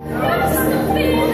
Yes!